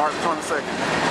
March 22nd.